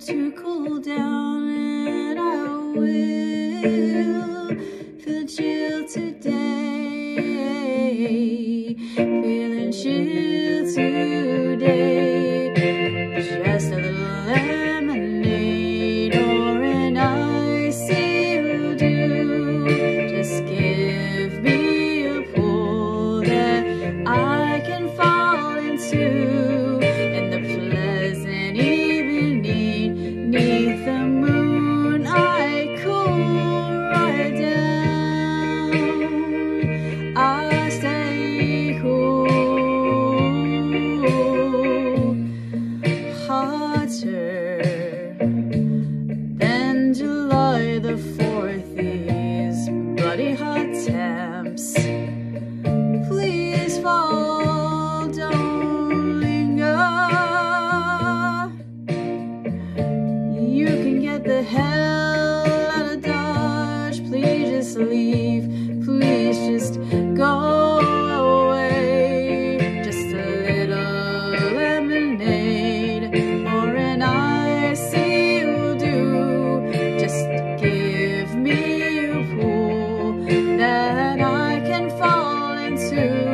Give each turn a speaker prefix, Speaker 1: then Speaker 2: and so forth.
Speaker 1: to cool down and I will feel chill do.